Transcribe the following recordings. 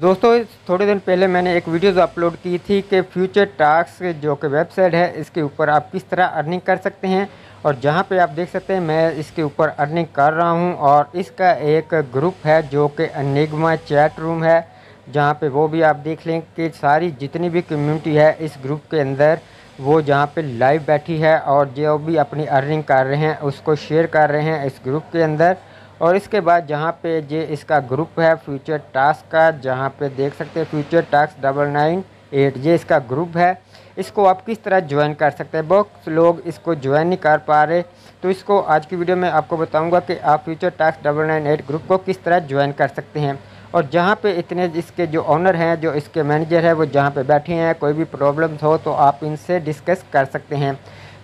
दोस्तों थोड़े दिन पहले मैंने एक वीडियो अपलोड की थी कि फ्यूचर टास्क जो कि वेबसाइट है, इसके ऊपर आप किस तरह अर्निंग कर सकते हैं। और जहाँ पे आप देख सकते हैं, मैं इसके ऊपर अर्निंग कर रहा हूँ और इसका एक ग्रुप है जो कि अनिगमा चैट रूम है, जहाँ पे वो भी आप देख लें कि सारी जितनी भी कम्यूनिटी है, इस ग्रुप के अंदर वो जहाँ पे लाइव बैठी है और जो भी अपनी अर्निंग कर रहे हैं, उसको शेयर कर रहे हैं इस ग्रुप के अंदर। और इसके बाद जहाँ पे ये इसका ग्रुप है फ्यूचर टास्क का, जहाँ पे देख सकते हैं future task double nine eight ये इसका ग्रुप है। इसको आप किस तरह ज्वाइन कर सकते हैं? बहुत लोग इसको ज्वाइन नहीं कर पा रहे। तो इसको आज की वीडियो में आपको बताऊँगा कि आप future task double nine eight group को किस तरह ज्वाइन कर सकते हैं। और जहाँ पे इतने इसके जो ऑनर हैं, जो इसके मैनेजर है, वो जहाँ पे बैठे हैं, कोई भी प्रॉब्लम्स हो तो आप इनसे डिस्कस कर सकते हैं।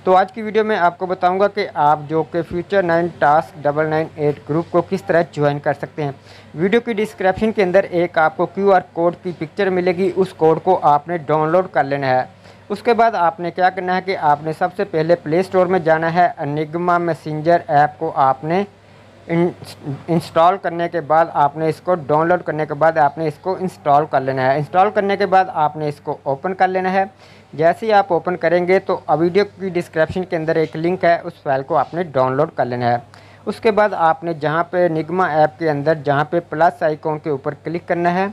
तो आज की वीडियो में आपको बताऊँगा कि आप जो के future nine task double nine eight group को किस तरह ज्वाइन कर सकते हैं। वीडियो की डिस्क्रिप्शन के अंदर एक आपको क्यूआर कोड की पिक्चर मिलेगी, उस कोड को आपने डाउनलोड कर लेना है। उसके बाद आपने क्या करना है कि आपने सबसे पहले प्ले स्टोर में जाना है अनिगमा मैसेंजर ऐप को आपने इंस्टॉल करने के बाद आपने इसको डाउनलोड करने के बाद आपने इसको इंस्टॉल कर लेना है। इंस्टॉल करने के बाद आपने इसको ओपन कर लेना है। जैसे ही आप ओपन करेंगे तो वीडियो की डिस्क्रिप्शन के अंदर एक लिंक है, उस फ़ाइल को आपने डाउनलोड कर लेना है। उसके बाद आपने जहाँ पे निगमा ऐप के अंदर, जहाँ पे प्लस आइकॉन के ऊपर क्लिक करना है,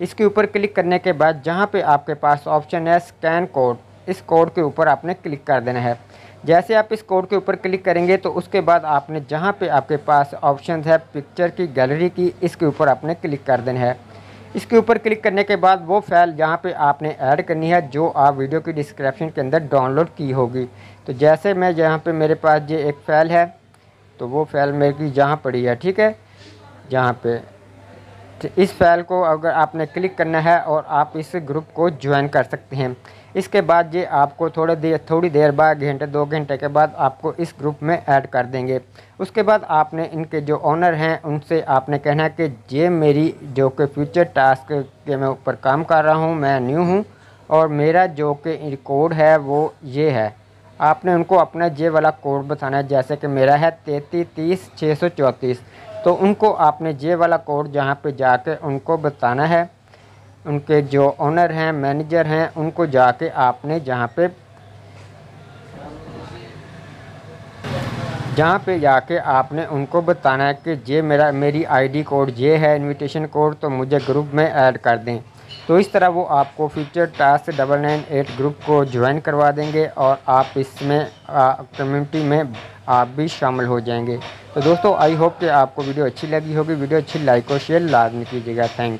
इसके ऊपर क्लिक करने के बाद जहाँ पे आपके पास ऑप्शन है स्कैन कोड इस कोड के ऊपर आपने क्लिक कर देना है। जैसे आप इस कोड के ऊपर क्लिक करेंगे तो उसके बाद आपने जहाँ पे आपके पास ऑप्शन है, पिक्चर की गैलरी की, इसके ऊपर आपने क्लिक कर देना है। इसके ऊपर क्लिक करने के बाद वो फ़ाइल जहाँ पे आपने ऐड करनी है, जो आप वीडियो की डिस्क्रिप्शन के अंदर डाउनलोड की होगी। तो जैसे मैं जहाँ पे मेरे पास ये एक फ़ाइल है तो वो फ़ाइल मेरी जहाँ पड़ी है, ठीक है? जहाँ पे। तो इस फ़ाइल को अगर आपने क्लिक करना है और आप इस ग्रुप को ज्वाइन कर सकते हैं। इसके बाद ये आपको थोड़ी देर थोड़ी देर बाद, घंटे, दो घंटे के बाद आपको इस ग्रुप में ऐड कर देंगे। उसके बाद आपने इनके जो ऑनर हैं, उनसे आपने कहना है कि, ये मेरी, जो कि फ्यूचर टास्क के मैं ऊपर काम कर रहा हूँ, मैं न्यू हूँ, और मेरा जो कि कोड है, वो ये है। आपने उनको अपना जे वाला कोड बताना है जैसे कि मेरा है तैंतीस तीस छः सौ चौंतीस। तो उनको आपने जे वाला कोड जहाँ पे जाके उनको बताना है उनके जो ओनर हैं मैनेजर हैं, उनको जाके आपने जहाँ पे जहाँ पे जाके आपने उनको बताना है कि ये मेरा मेरी आईडी कोड ये है इनविटेशन कोड तो मुझे ग्रुप में ऐड कर दें। तो इस तरह वो आपको future task double nine eight group को ज्वाइन करवा देंगे और आप इसमें कम्युनिटी में आप भी शामिल हो जाएँगे। तो दोस्तों आई होप कि आपको वीडियो अच्छी लगी होगी। वीडियो अच्छी लाइक और शेयर लाजमी कीजिएगा। Thank you